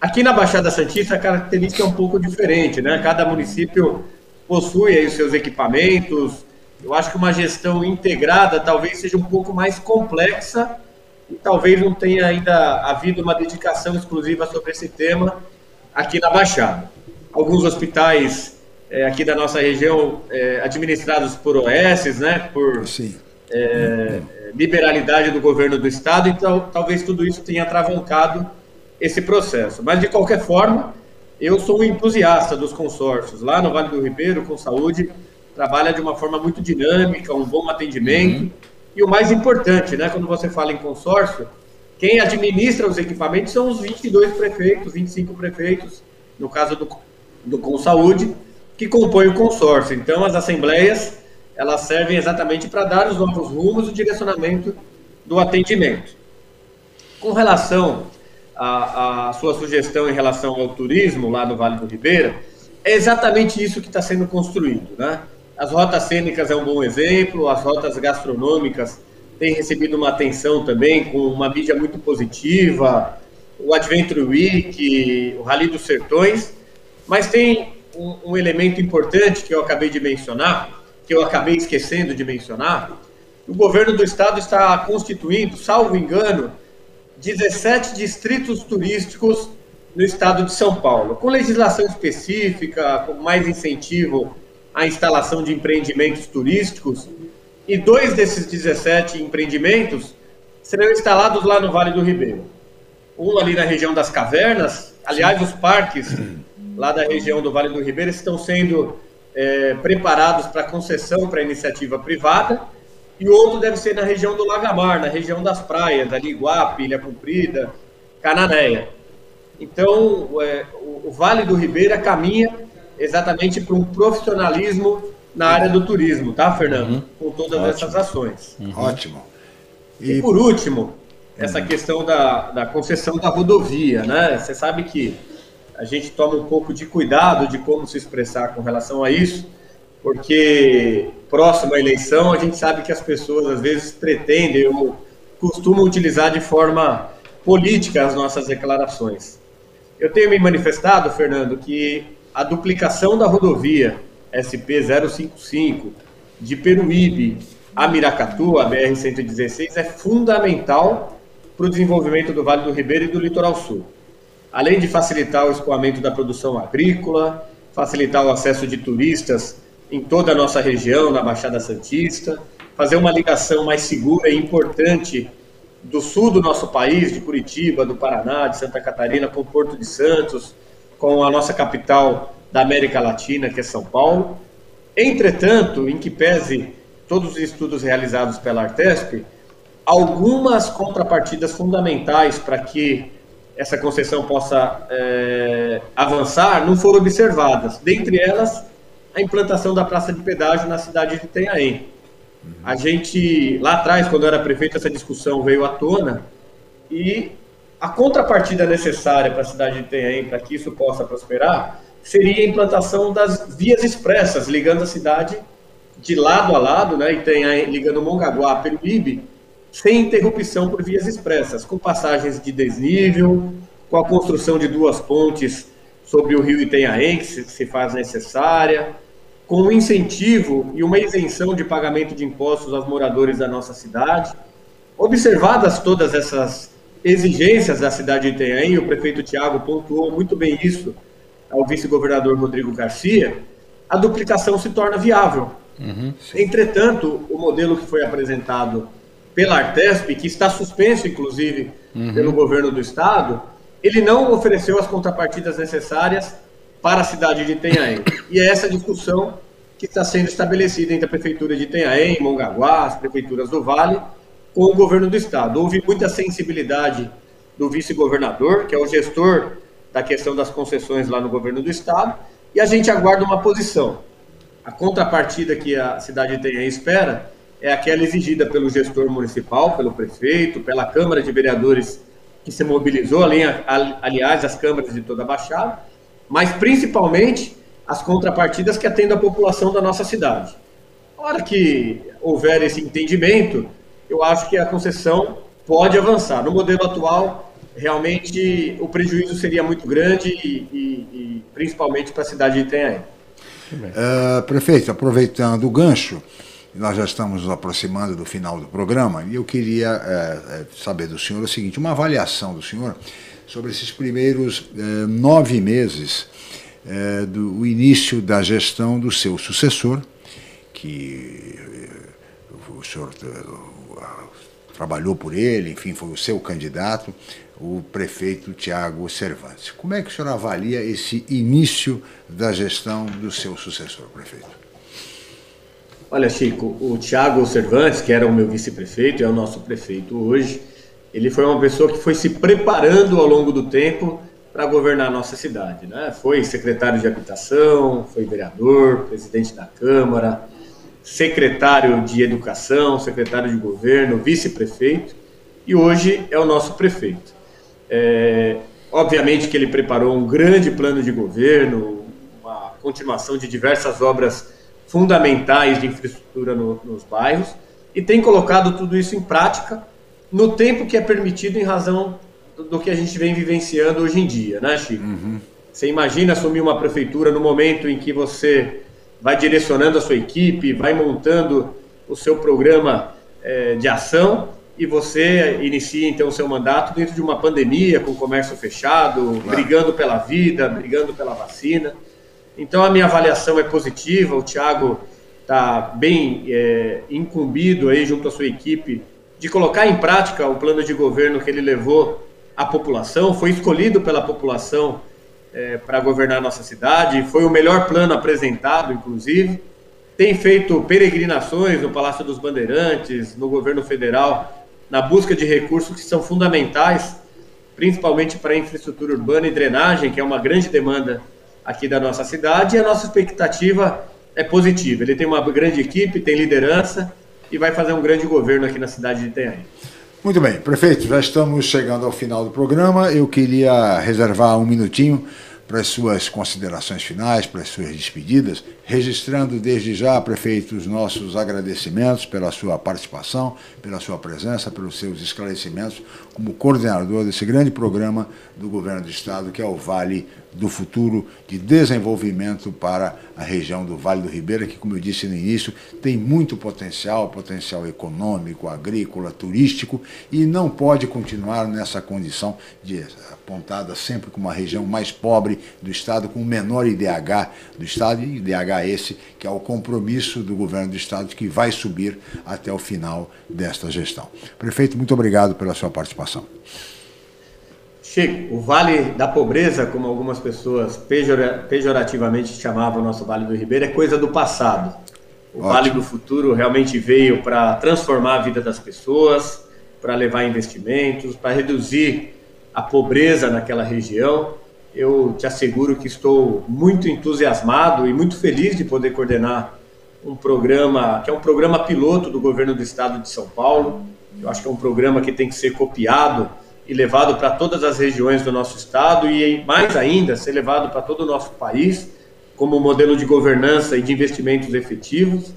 Speaker 5: Aqui na Baixada Santista, a característica é um pouco diferente, né? Cada município possui aí os seus equipamentos. Eu acho que uma gestão integrada talvez seja um pouco mais complexa e talvez não tenha ainda havido uma dedicação exclusiva sobre esse tema aqui na Baixada. Alguns hospitais é, aqui da nossa região é, administrados por OS, né? Por é, liberalidade do governo do Estado, então talvez tudo isso tenha atravancado esse processo. Mas, de qualquer forma, eu sou um entusiasta dos consórcios. Lá no Vale do Ribeiro, com saúde, trabalha de uma forma muito dinâmica, um bom atendimento. Uhum. E o mais importante, né, quando você fala em consórcio, quem administra os equipamentos são os 22 prefeitos, 25 prefeitos, no caso do, do Com Saúde, que compõem o consórcio. Então, as assembleias elas servem exatamente para dar os novos rumos e o direcionamento do atendimento. Com relação à, à sua sugestão em relação ao turismo lá no Vale do Ribeira, é exatamente isso que está sendo construído. Né? As rotas cênicas é um bom exemplo, as rotas gastronômicas têm recebido uma atenção também, com uma mídia muito positiva, o Adventure Week, o Rally dos Sertões, mas tem um, um elemento importante que eu acabei de mencionar, que eu acabei esquecendo de mencionar, o governo do estado está constituindo, salvo engano, 17 distritos turísticos no estado de São Paulo, com legislação específica, com mais incentivo à instalação de empreendimentos turísticos. E dois desses 17 empreendimentos serão instalados lá no Vale do Ribeiro. Um ali na região das cavernas, aliás, os parques lá da região do Vale do Ribeiro estão sendo é, preparados para concessão para iniciativa privada, e outro deve ser na região do Lagamar, na região das praias, ali Iguape, Ilha Comprida, Cananéia. Então, é, o, o, Vale do Ribeira caminha exatamente para um profissionalismo na área do turismo, tá, Fernando? Uhum. Com todas Ótimo. essas ações.
Speaker 4: Uhum. Ótimo.
Speaker 5: E... e, por último, essa uhum. questão da, da concessão da rodovia, né? Você sabe que a gente toma um pouco de cuidado de como se expressar com relação a isso, porque próxima à eleição a gente sabe que as pessoas às vezes pretendem ou costumam utilizar de forma política as nossas declarações. Eu tenho me manifestado, Fernando, que a duplicação da rodovia SP-055 de Peruíbe a Miracatu, a BR-116, é fundamental para o desenvolvimento do Vale do Ribeiro e do Litoral Sul além de facilitar o escoamento da produção agrícola, facilitar o acesso de turistas em toda a nossa região, na Baixada Santista, fazer uma ligação mais segura e importante do sul do nosso país, de Curitiba, do Paraná, de Santa Catarina, com o Porto de Santos, com a nossa capital da América Latina, que é São Paulo. Entretanto, em que pese todos os estudos realizados pela Artesp, algumas contrapartidas fundamentais para que essa concessão possa é, avançar não foram observadas. Dentre elas, a implantação da praça de pedágio na cidade de Itanhaém. A gente, lá atrás, quando era prefeito, essa discussão veio à tona e a contrapartida necessária para a cidade de Itanhaém, para que isso possa prosperar, seria a implantação das vias expressas, ligando a cidade de lado a lado, né, Itanhaém, ligando Mongaguá a Peruíbe, sem interrupção por vias expressas, com passagens de desnível, com a construção de duas pontes sobre o rio Itanhaém, que se faz necessária, com um incentivo e uma isenção de pagamento de impostos aos moradores da nossa cidade. Observadas todas essas exigências da cidade de Itanhaém, o prefeito Tiago pontuou muito bem isso ao vice-governador Rodrigo Garcia, a duplicação se torna viável. Uhum. Entretanto, o modelo que foi apresentado pela Artesp, que está suspenso, inclusive, uhum. pelo governo do estado, ele não ofereceu as contrapartidas necessárias para a cidade de Itanhaém. E é essa discussão que está sendo estabelecida entre a prefeitura de Itanhaém, Mongaguá, as prefeituras do Vale, com o governo do estado. Houve muita sensibilidade do vice-governador, que é o gestor da questão das concessões lá no governo do estado, e a gente aguarda uma posição. A contrapartida que a cidade de Itanhaém espera é aquela exigida pelo gestor municipal, pelo prefeito, pela Câmara de Vereadores que se mobilizou, aliás, as câmaras de toda a Baixada, mas principalmente as contrapartidas que atendem a população da nossa cidade. Na hora que houver esse entendimento, eu acho que a concessão pode avançar. No modelo atual, realmente o prejuízo seria muito grande e, e, e principalmente para a cidade de Itanhaém.
Speaker 4: Uh, prefeito, aproveitando o gancho, nós já estamos nos aproximando do final do programa e eu queria é, saber do senhor o seguinte: uma avaliação do senhor sobre esses primeiros é, nove meses é, do início da gestão do seu sucessor, que o senhor trabalhou por ele, enfim, foi o seu candidato, o prefeito Tiago Cervantes. Como é que o senhor avalia esse início da gestão do seu sucessor, prefeito?
Speaker 5: Olha, Chico, o Tiago Cervantes, que era o meu vice-prefeito, é o nosso prefeito hoje, ele foi uma pessoa que foi se preparando ao longo do tempo para governar a nossa cidade. Né? Foi secretário de habitação, foi vereador, presidente da Câmara, secretário de educação, secretário de governo, vice-prefeito e hoje é o nosso prefeito. É, obviamente que ele preparou um grande plano de governo, uma continuação de diversas obras fundamentais de infraestrutura no, nos bairros e tem colocado tudo isso em prática no tempo que é permitido em razão do, que a gente vem vivenciando hoje em dia, né, Chico? Uhum. Você imagina assumir uma prefeitura no momento em que você vai direcionando a sua equipe, vai montando o seu programa é, de ação e você inicia então o seu mandato dentro de uma pandemia, com o comércio fechado, claro. brigando pela vida, brigando pela vacina. Então a minha avaliação é positiva, o Thiago está bem é, incumbido aí junto à sua equipe de colocar em prática o plano de governo que ele levou à população, foi escolhido pela população é, para governar nossa cidade, foi o melhor plano apresentado, inclusive. Tem feito peregrinações no Palácio dos Bandeirantes, no governo federal, na busca de recursos que são fundamentais, principalmente para a infraestrutura urbana e drenagem, que é uma grande demanda aqui da nossa cidade, e a nossa expectativa é positiva. Ele tem uma grande equipe, tem liderança e vai fazer um grande governo aqui na cidade de Itanhaém.
Speaker 4: Muito bem, prefeito, já estamos chegando ao final do programa. Eu queria reservar um minutinho para as suas considerações finais, para as suas despedidas, registrando desde já, prefeito, os nossos agradecimentos pela sua participação, pela sua presença, pelos seus esclarecimentos como coordenador desse grande programa do governo do estado, que é o Vale do Futuro de Desenvolvimento para a região do Vale do Ribeira, que, como eu disse no início, tem muito potencial, potencial econômico, agrícola, turístico, e não pode continuar nessa condição de apontada sempre como a região mais pobre do estado, com o menor IDH do estado, e IDH esse que é o compromisso do governo do estado que vai subir até o final desta gestão. Prefeito, muito obrigado pela sua participação.
Speaker 5: Chico, o Vale da Pobreza, como algumas pessoas pejorativamente chamavam o nosso Vale do Ribeiro, é coisa do passado. O Ótimo. Vale do Futuro realmente veio para transformar a vida das pessoas, para levar investimentos, para reduzir a pobreza naquela região. Eu te asseguro que estou muito entusiasmado e muito feliz de poder coordenar um programa que é um programa piloto do governo do estado de São Paulo. Eu acho que é um programa que tem que ser copiado e levado para todas as regiões do nosso estado e mais ainda ser levado para todo o nosso país como modelo de governança e de investimentos efetivos.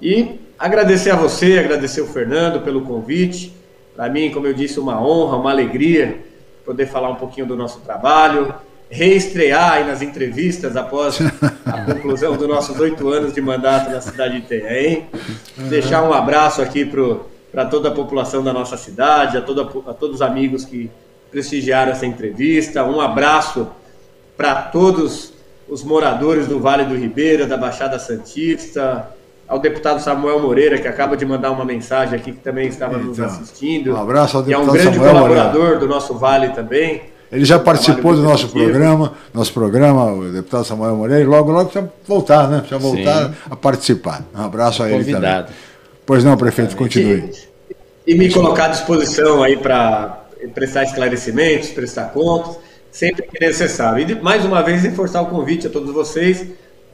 Speaker 5: E agradecer a você, agradecer o Fernando pelo convite. Para mim, como eu disse, uma honra, uma alegria poder falar um pouquinho do nosso trabalho, reestrear aí nas entrevistas após a conclusão dos nossos oito anos de mandato na cidade de Itanhaém. Deixar um abraço aqui para toda a população da nossa cidade, a, toda, a todos os amigos que prestigiaram essa entrevista. Um abraço para todos os moradores do Vale do Ribeira, da Baixada Santista, ao deputado Samuel Moreira, que acaba de mandar uma mensagem aqui, que também estava então, nos assistindo.
Speaker 4: Um abraço ao
Speaker 5: deputado Samuel Que é um grande Samuel colaborador Moreira. do nosso Vale também.
Speaker 4: Ele já participou do nosso programa, nosso programa, o deputado Samuel Moreira, e logo, logo precisa voltar, né? Precisa voltar Sim. a participar. Um abraço a ele Convidado. também. Pois não, prefeito, continue.
Speaker 5: E, e me colocar à disposição aí para prestar esclarecimentos, prestar contas, sempre que necessário. E mais uma vez reforçar o convite a todos vocês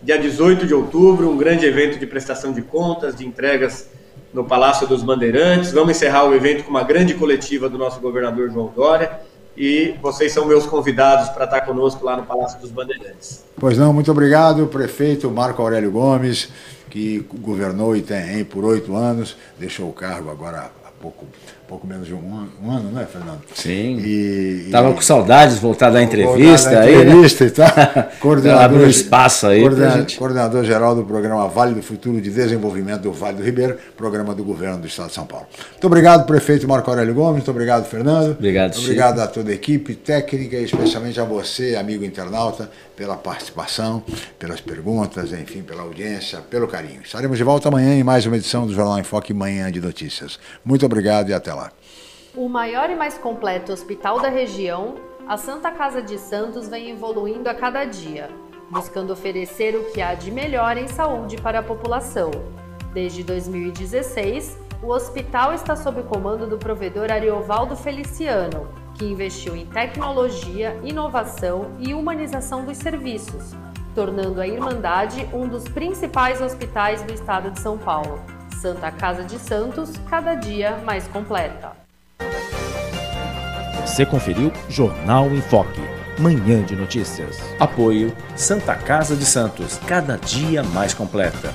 Speaker 5: dia 18 de outubro, um grande evento de prestação de contas, de entregas no Palácio dos Bandeirantes. Vamos encerrar o evento com uma grande coletiva do nosso governador João Dória. E vocês são meus convidados para estar conosco lá no Palácio dos Bandeirantes.
Speaker 4: Pois não, muito obrigado, prefeito Marco Aurélio Gomes, que governou Itanhaém por oito anos, deixou o cargo agora há pouco pouco menos de um ano, um ano né, Fernando?
Speaker 6: Sim. E, Tava e, com saudades de voltar da entrevista
Speaker 4: voltar
Speaker 6: aí.
Speaker 4: Né? Entrevista né? e tal.
Speaker 6: coordenador, um espaço aí.
Speaker 4: Coordenador, coordenador geral do programa Vale do Futuro de Desenvolvimento do Vale do Ribeiro, programa do governo do Estado de São Paulo. Muito obrigado, prefeito Marco Aurélio Gomes. Muito obrigado, Fernando.
Speaker 6: Obrigado,
Speaker 4: Muito Obrigado a toda a equipe técnica, especialmente a você, amigo internauta, pela participação, pelas perguntas, enfim, pela audiência, pelo carinho. Estaremos de volta amanhã em mais uma edição do Jornal em Foque Manhã de Notícias. Muito obrigado e até lá.
Speaker 1: O maior e mais completo hospital da região, a Santa Casa de Santos vem evoluindo a cada dia, buscando oferecer o que há de melhor em saúde para a população. Desde 2016, o hospital está sob o comando do provedor Ariovaldo Feliciano, que investiu em tecnologia, inovação e humanização dos serviços, tornando a Irmandade um dos principais hospitais do estado de São Paulo. Santa Casa de Santos, cada dia mais completa.
Speaker 3: Você conferiu Jornal em Foque, manhã de notícias. Apoio Santa Casa de Santos, cada dia mais completa.